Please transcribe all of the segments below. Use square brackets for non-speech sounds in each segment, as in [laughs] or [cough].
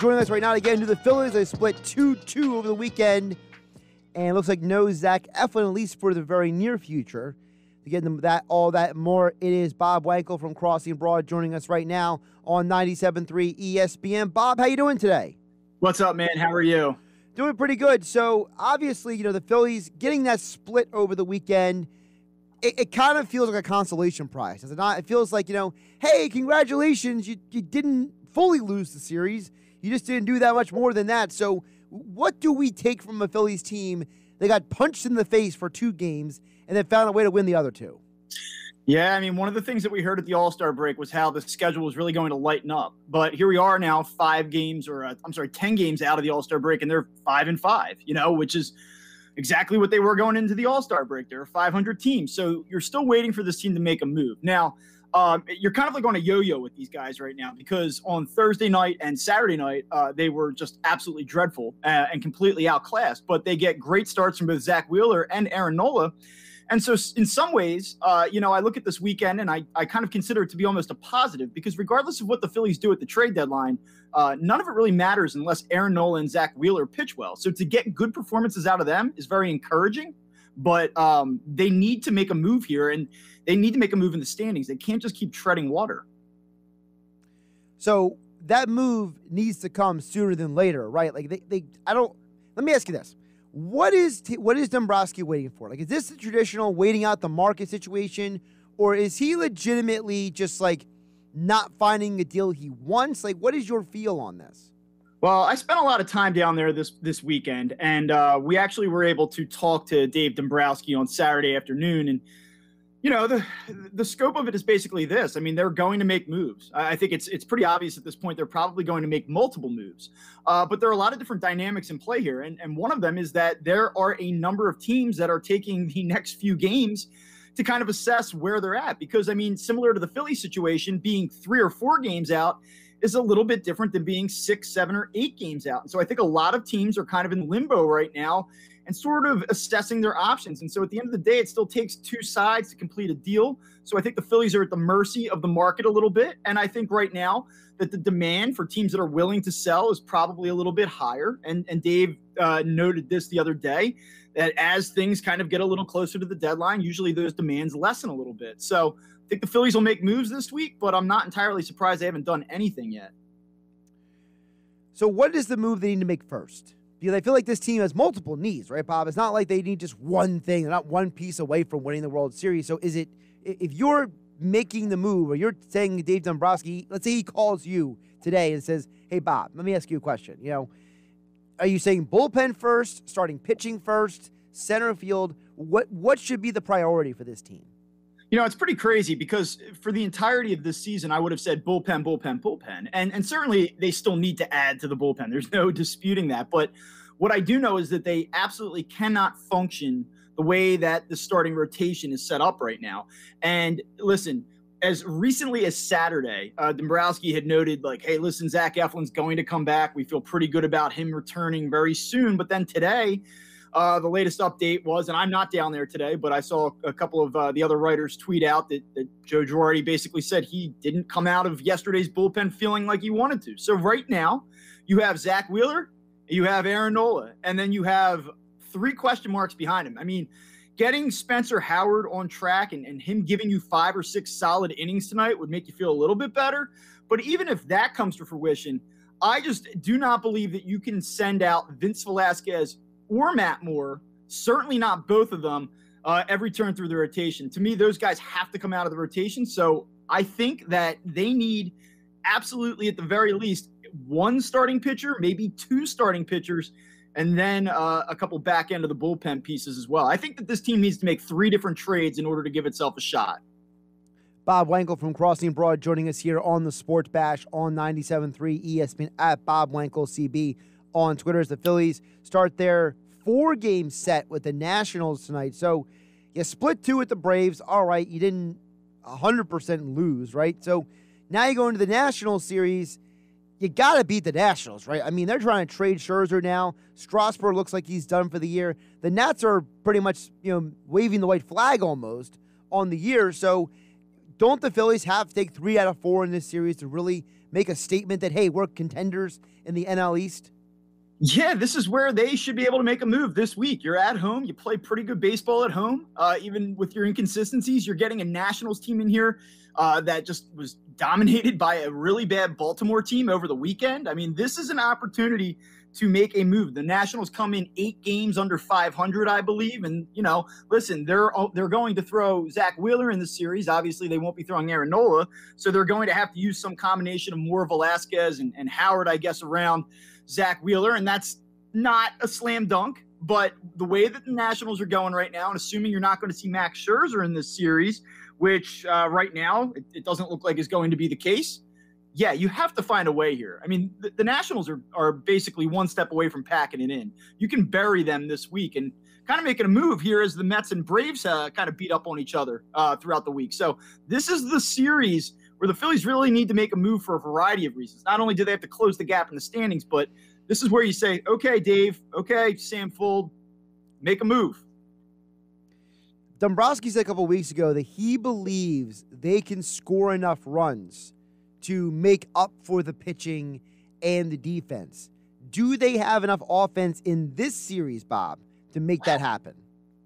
Joining us right now again to the Phillies. They split 2 2 over the weekend. And it looks like no Zach Eflin, at least for the very near future. To get them that all that more, it is Bob Wankel from Crossing Broad joining us right now on 97.3 ESPN. Bob, how you doing today? What's up, man? How are you? Doing pretty good. So obviously, you know, the Phillies getting that split over the weekend, it, it kind of feels like a consolation prize, does it not? It feels like, you know, hey, congratulations, you, you didn't fully lose the series. You just didn't do that much more than that. So what do we take from a Phillies team? They got punched in the face for two games and then found a way to win the other two. Yeah, I mean, one of the things that we heard at the All Star break was how the schedule was really going to lighten up. But here we are now, five games, or uh, I'm sorry, ten games out of the All Star break, and they're five and five. You know, which is exactly what they were going into the All Star break. They're a 500 team, so you're still waiting for this team to make a move. Now, um, you're kind of like on a yo-yo with these guys right now because on Thursday night and Saturday night uh, they were just absolutely dreadful uh, and completely outclassed. But they get great starts from both Zack Wheeler and Aaron Nola. And so, in some ways, uh, you know, I look at this weekend and I, I kind of consider it to be almost a positive because regardless of what the Phillies do at the trade deadline, uh, none of it really matters unless Aaron Nola and Zack Wheeler pitch well. So to get good performances out of them is very encouraging. But um, they need to make a move here, and they need to make a move in the standings. They can't just keep treading water. So that move needs to come sooner than later, right? Like they, they I don't. Let me ask you this: What is what is Dombrowski waiting for? Like, is this the traditional waiting out the market situation, or is he legitimately just like not finding a deal he wants? Like, what is your feel on this? Well, I spent a lot of time down there this this weekend, and uh, we actually were able to talk to Dave Dombrowski on Saturday afternoon, and you know the the scope of it is basically this. I mean they're going to make moves. I think it's it's pretty obvious at this point they're probably going to make multiple moves. Uh, but there are a lot of different dynamics in play here and, and one of them is that there are a number of teams that are taking the [laughs] next few games to kind of assess where they're at because i mean similar to the philly situation being three or four games out is a little bit different than being six seven or eight games out and so i think a lot of teams are kind of in limbo right now and sort of assessing their options. And so at the end of the day, it still takes two sides to complete a deal. So I think the Phillies are at the mercy of the market a little bit. And I think right now that the demand for teams that are willing to sell is probably a little bit higher. And, and Dave uh, noted this the other day that as things kind of get a little closer to the deadline, usually those demands lessen a little bit. So I think the Phillies will make moves this week, but I'm not entirely surprised they haven't done anything yet. So, what is the move they need to make first? because I feel like this team has multiple needs, right, Bob? It's not like they need just one thing. They're not one piece away from winning the World Series. So is it if you're making the move or you're saying Dave Dombrowski, let's say he calls you today and says, "Hey, Bob, let me ask you a question. You know, are you saying bullpen first, starting pitching first, center field? What what should be the priority for this team?" You know, it's pretty crazy because for the entirety of this season, I would have said bullpen, bullpen, bullpen. And and certainly they still need to add to the bullpen. There's no disputing that. But what I do know is that they absolutely cannot function the way that the starting rotation is set up right now. And listen, as recently as Saturday, uh, Dombrowski had noted, like, hey, listen, Zach Eflin's going to come back. We feel pretty good about him returning very soon. But then today, uh, the latest update was, and I'm not down there today, but I saw a couple of uh, the other writers tweet out that, that Joe Girardi basically said he didn't come out of yesterday's bullpen feeling like he wanted to. So right now, you have Zack Wheeler, you have Aaron Nola, and then you have three question marks behind him. I mean, getting Spencer Howard on track and, and him giving you five or six solid innings tonight would make you feel a little bit better. But even if that comes to fruition, I just do not believe that you can send out Vince Velasquez or Matt Moore, certainly not both of them, uh, every turn through the rotation. To me, those guys have to come out of the rotation. So I think that they need absolutely, at the very least, one starting pitcher, maybe two starting pitchers, and then uh, a couple back end of the bullpen pieces as well. I think that this team needs to make three different trades in order to give itself a shot. Bob Wankel from Crossing Broad joining us here on the Sports Bash on 97.3 ESPN at Bob Wankel CB on Twitter as the Phillies start their four game set with the Nationals tonight. So you split two with the Braves. All right, you didn't 100% lose, right? So now you go into the National Series. You got to beat the Nationals, right? I mean, they're trying to trade Scherzer now. Strasburg looks like he's done for the year. The Nats are pretty much, you know, waving the white flag almost on the year. So don't the Phillies have to take three out of four in this series to really make a statement that hey, we're contenders in the NL East? Yeah, this is where they should be able to make a move this week. You're at home. You play pretty good baseball at home. Uh, even with your inconsistencies, you're getting a Nationals team in here uh, that just was dominated by a really bad Baltimore team over the weekend. I mean, this is an opportunity to make a move. The Nationals come in eight games under 500, I believe, and you know, listen, they're they're going to throw Zack Wheeler in the series. Obviously, they won't be throwing Aaron Nola, so they're going to have to use some combination of Moore Velasquez and, and Howard, I guess, around Zack Wheeler, and that's not a slam dunk. But the way that the Nationals are going right now, and assuming you're not going to see Max Scherzer in this series, which uh, right now it, it doesn't look like is going to be the case yeah, you have to find a way here. I mean, the, the, Nationals are are basically one step away from packing it in. You can bury them this week and kind of making a move here as the Mets and Braves uh, kind of beat up on each other uh, throughout the week. So this is the series where the Phillies really need to make a move for a variety of reasons. Not only do they have to close the gap in the standings, but this is where you say, okay, Dave, okay, Sam Fuld, make a move. Dombrowski said a couple weeks ago that he believes they can score enough runs to make up for the pitching and the defense. Do they have enough offense in this series, Bob, to make that happen?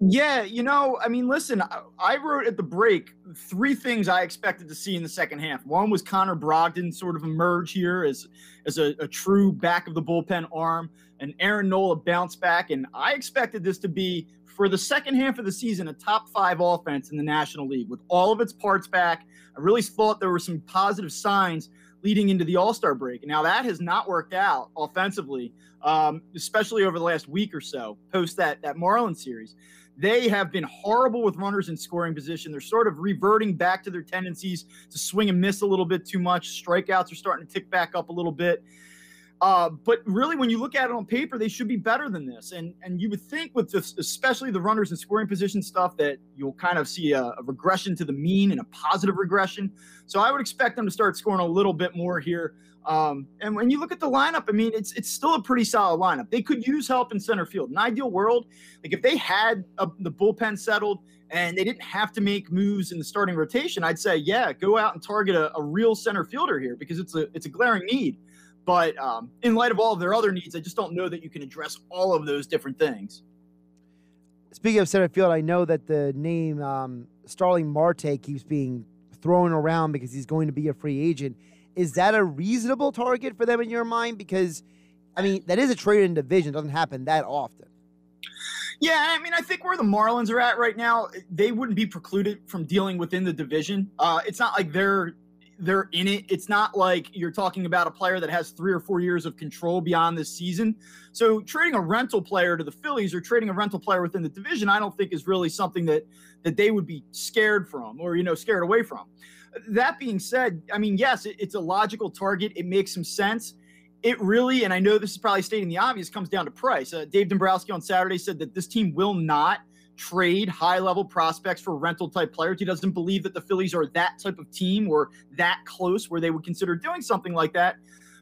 Yeah, you know, I mean, listen, I wrote at the break three things I expected to see in the second half. One was Connor Brogdon sort of emerge here as as a, a true back of the bullpen arm, and Aaron Nola bounce back, and I expected this to be for the second half of the season a top five offense in the National League with all of its parts back. I really thought there were some positive signs leading into the All Star break. Now that has not worked out offensively, um, especially over the last week or so post that that Marlins series. They have been horrible with runners in scoring position. They're sort of reverting back to their tendencies to swing and miss a little bit too much. Strikeouts are starting to tick back up a little bit. Uh, but really, when you look at it on paper, they should be better than this. And and you would think with this, especially the runners and scoring position stuff, that you'll kind of see a, a, regression to the mean and a positive regression. So I would expect them to start scoring a little bit more here. Um, and when you look at the lineup, I mean, it's it's still a pretty solid lineup. They could use help in center field. In ideal world, like if they had a, the bullpen settled and they didn't have to make moves in the starting rotation, I'd say, yeah, go out and target a, a real center fielder here because it's a it's a glaring need. But um, in light of all of their other needs, I just don't know that you can address all of those different things. Speaking of center field, I know that the name um, Starling Marte keeps being thrown around because he's going to be a free agent. Is that a reasonable target for them in your mind? Because, I mean, that is a trade in division. It doesn't happen that often. Yeah, I mean, I think where the Marlins are at right now, they wouldn't be precluded from dealing within the division. Uh, it's not like they're they're in it. It's not like you're talking about a player that has three or four years of control beyond this season. So trading a rental player to the Phillies or trading a rental player within the division, I don't think is really something that that they would be scared from or you know scared away from. That being said, I mean, yes, it, it's a logical target. It makes some sense. It really, and I know this is probably stating the obvious, comes down to price. Uh, Dave Dombrowski on Saturday said that this team will not – trade high level prospects for rental type players. He doesn't believe that the Phillies are that type of team or that close where they would consider doing something like that.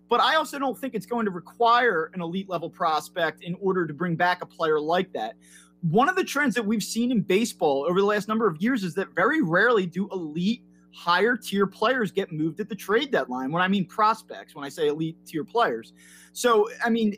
But I also don't think it's going to require an elite level prospect in order to bring back a player like that. One of the trends that we've seen in baseball over the last number of years is that very rarely do elite higher tier players get moved at the trade deadline. When I mean prospects, when I say elite tier players. So, I mean,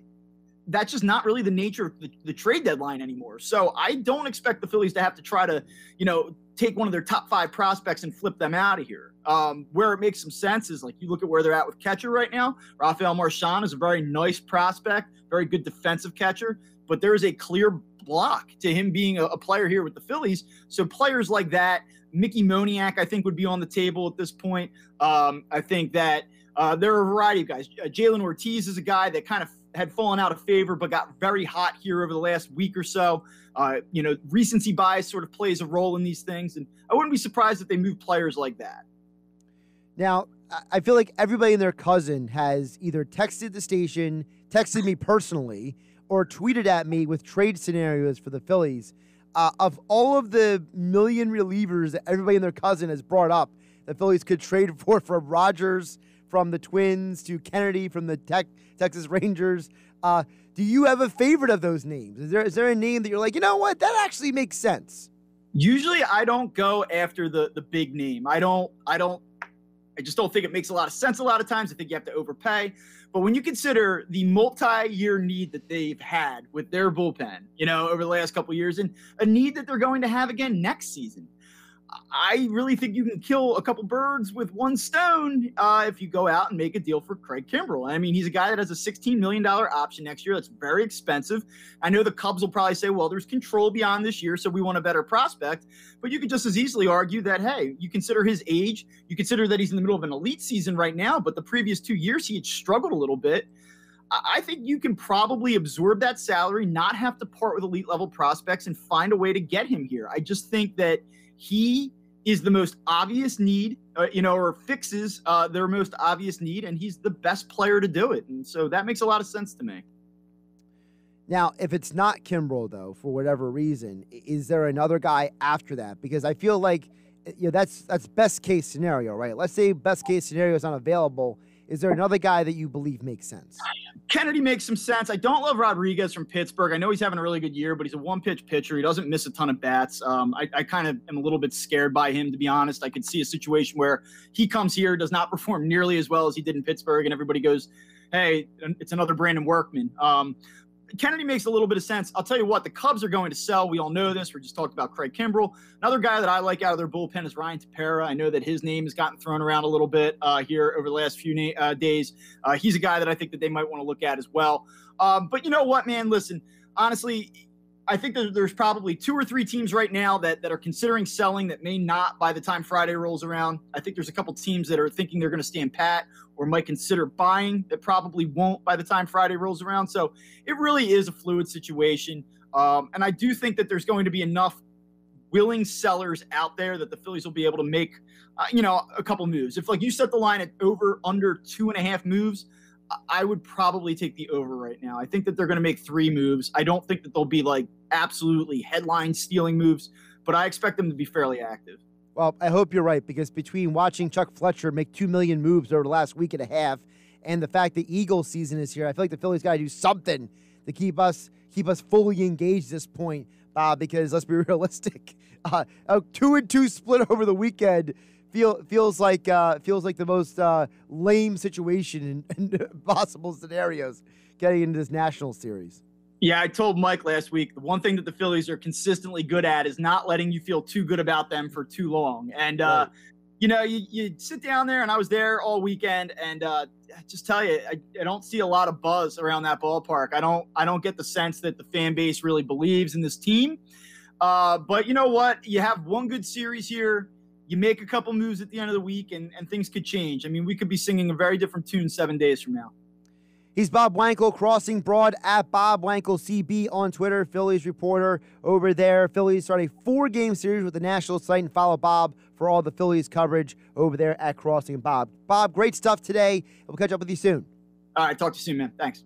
that's just not really the nature of the, the, trade deadline anymore. So I don't expect the Phillies to have to try to, you know, take one of their top five prospects and flip them out of here. Um, where it makes some sense is like you look at where they're at with catcher right now. Rafael Marchan is a very nice prospect, very good defensive catcher, but there is a clear block to him being a, a player here with the Phillies. So players like that, Mickey Moniak, I think would be on the table at this point. Um, I think that uh, there are a variety of guys. Uh, Jhailyn Ortiz is a guy that kind of had fallen out of favor, but got very hot here over the last week or so. Uh, you know, recency bias sort of plays a role in these things, and I wouldn't be surprised if they move players like that. Now, I feel like everybody and their cousin has either texted the station, texted me personally, or tweeted at me with trade scenarios for the Phillies. Uh, of all of the million relievers that everybody and their cousin has brought up, the Phillies could trade for from Rogers, from the Twins to Kennedy from the Tech, Texas Rangers. Uh, do you have a favorite of those names? Is there is there a name that you're like, you know what, that actually makes sense? Usually, I don't go after the the big name. I don't. I don't. I just don't think it makes a lot of sense. A lot of times, I think you have to overpay. But when you consider the multi-year need that they've had with their bullpen, you know, over the last couple years, and a need that they're going to have again next season, I really think you can kill a couple birds with one stone uh, if you go out and make a deal for Craig Kimbrel. I mean, he's a guy that has a $16 million option next year. That's very expensive. I know the Cubs will probably say, well, there's control beyond this year, so we want a better prospect. But you could just as easily argue that, hey, you consider his age, you consider that he's in the middle of an elite season right now, but the previous two years he had struggled a little bit. I think you can probably absorb that salary, not have to part with elite level prospects, and find a way to get him here. I just think that – he is the most obvious need, uh, you know, or fixes uh, their most obvious need, and he's the best player to do it. And so that makes a lot of sense to me. Now, if it's not Kimbrel, though, for whatever reason, is there another guy after that? Because I feel like you know that's that's best case scenario, right? Let's say best case scenario is unavailable. Is there another guy that you believe makes sense? Kennedy makes some sense. I don't love Rodriguez from Pittsburgh. I know he's having a really good year, but he's a one pitch pitcher. He doesn't miss a ton of bats. Um, I, I kind of am a little bit scared by him, to be honest. I could see a situation where he comes here, does not [laughs] perform nearly as well as he did in Pittsburgh, and everybody goes, hey, it's another Brandon Workman. Um, Kennedy makes a little bit of sense. I'll tell you what, the Cubs are going to sell. We all know this. We just talked about Craig Kimbrel. Another guy that I like out of their bullpen is Ryan Tepera. I know that his name has gotten thrown around a little bit uh, here over the last few na- uh, days. Uh, he's a guy that I think that they might want to look at as well. Um, but you know what, man? Listen, honestly, I think there's probably two or three teams right now that, that are considering selling that may not by the time Friday rolls around. I think there's a couple teams that are thinking they're going to stand pat or might consider buying that probably won't by the time Friday rolls around. So it really is a fluid situation. Um, and I do think that there's going to be enough willing sellers out there that the Phillies will be able to make, uh, you know, a couple moves. If like you set the line at over under two and a half moves, I would probably take the over right now. I think that they're going to make three moves. I don't think that they'll be like absolutely headline stealing moves, but I expect them to be fairly active. Well, I hope you're right because between watching Chuck Fletcher make two million moves over the last week and a half, and the fact that Eagles season is here, I feel like the Phillies got to do something to keep us keep us fully engaged at this point, Bob. Because let's be [laughs] realistic, uh, a two and two split over the weekend feel feels like uh, feels like the most uh, lame situation in, [laughs] in possible scenarios getting into this national series. Yeah, I told Mike last week the one thing that the Phillies are consistently good at is not letting you feel too good about them for too long. And uh, you know, you, you sit down there, and I was there all weekend, and uh, just tell you, I, I don't see a lot of buzz around that ballpark. I don't I don't get the sense that the fan base really believes in this team. Uh, but you know what? You have one good series here you make a couple moves at the end of the week and, and things could change. I mean, we could be singing a very different tune seven days from now. He's Bob Wankel, crossing broad at Bob Wankel CB on Twitter, Phillies reporter over there. Phillies start a four game series with the national site and follow Bob for all the Phillies coverage over there at Crossing Broad. Bob, great stuff today. We'll catch up with you soon. All right, talk to you soon, man. Thanks.